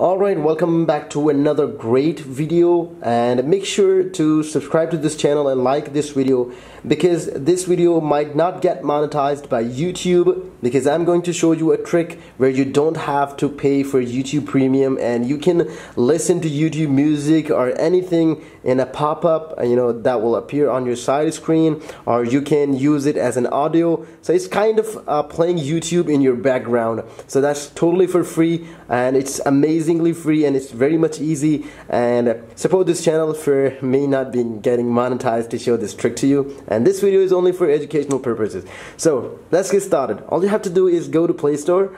Alright, welcome back to another great video and make sure to subscribe to this channel and like this video because this video might not get monetized by YouTube because I'm going to show you a trick where you don't have to pay for YouTube Premium and you can listen to YouTube music or anything in a pop-up you know that will appear on your side screen or you can use it as an audio. So it's kind of uh, playing YouTube in your background. So that's totally for free and it's amazing amazingly free and it's very much easy. And support this channel for me not being getting monetized to show this trick to you. And this video is only for educational purposes. So let's get started. All you have to do is go to Play Store.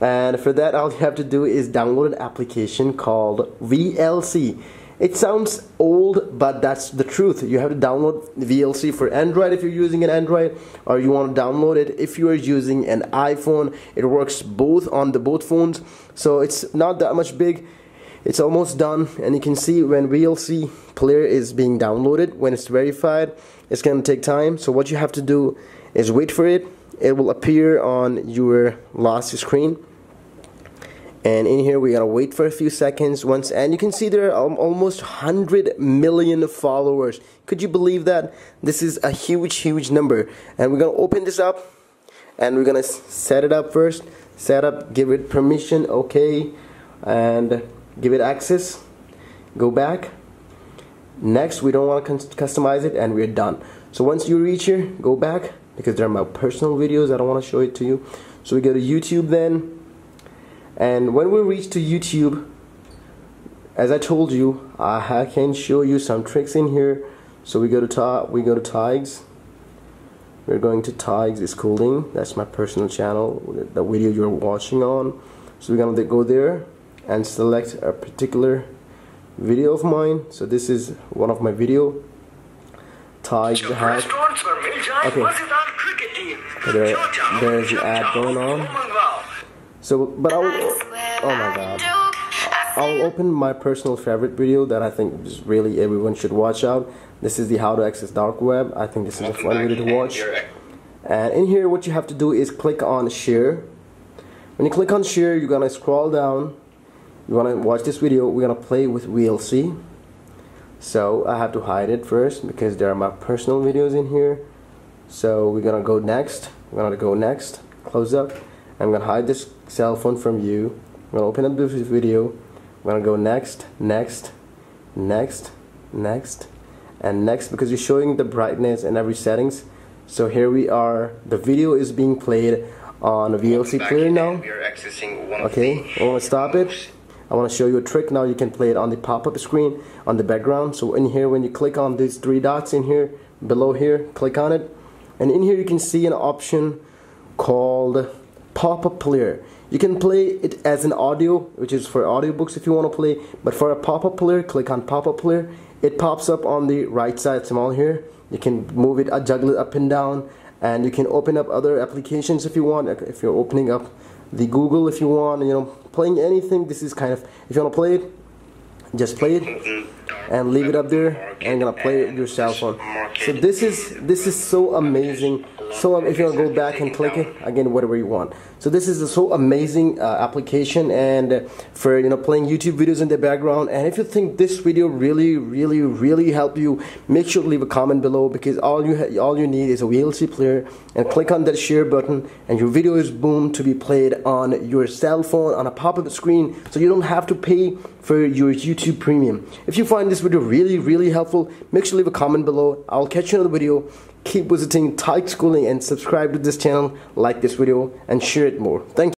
And for that all you have to do is download an application called VLC it sounds old, but that's the truth. You have to download VLC for Android if you're using an Android, or you want to download it if you are using an iPhone. It works both on the both phones, so it's not that much big. It's almost done, and you can see when VLC player is being downloaded, when it's verified, it's going to take time. So what you have to do is wait for it. It will appear on your last screen and in here we gotta wait for a few seconds once and you can see there are almost 100 million followers. Could you believe that? This is a huge huge number. And we're gonna open this up and we're gonna set it up first. Set up give it permission okay. And give it access. Go back. Next we don't want to customize it and we're done. So once you reach here go back because they're my personal videos I don't want to show it to you. So we go to YouTube then and when we reach to YouTube as I told you I can show you some tricks in here. So we go to top we go to tags we're going to tags schooling that's my personal channel the video you're watching on. So we're gonna go there and select a particular video of mine. So this is one of my video. Tags hack okay. There, there's an ad going on so, but I'll, oh my god. I'll open my personal favorite video that I think just really everyone should watch out. This is the how to access dark web. I think this is a fun video to watch. And in here what you have to do is click on share. When you click on share, you're gonna scroll down. You wanna watch this video, we're gonna play with VLC. So I have to hide it first because there are my personal videos in here. So we're gonna go next. We're gonna go next. Close up. I'm gonna hide this cell phone from you. I'm gonna open up this video. I'm gonna go next, next, next, next, and next because you're showing the brightness and every settings. So here we are. The video is being played on a VLC player now. Okay, I want to stop it. I want to show you a trick now. You can play it on the pop-up screen on the background. So in here, when you click on these three dots in here, below here, click on it. And in here, you can see an option called pop-up player. You can play it as an audio which is for audiobooks if you want to play but for a pop-up player click on pop-up player. It pops up on the right side small here. You can move it juggle it up and down and you can open up other applications if you want if you're opening up the Google if you want you know playing anything this is kind of if you want to play it just play it and leave it up there and gonna play it your cell phone so this is this is so amazing. So um, if you want to go back and click it again whatever you want. So this is a so amazing uh, application and uh, for you know playing YouTube videos in the background. And if you think this video really really really helped you make sure to leave a comment below because all you all you need is a VLC player and click on that share button and your video is boom to be played on your cell phone on a pop-up screen. So you don't have to pay for your YouTube premium if you find this video really really helpful make sure to leave a comment below I'll catch you in another video keep visiting Tyke Schooling and subscribe to this channel, like this video and share it more. Thank you.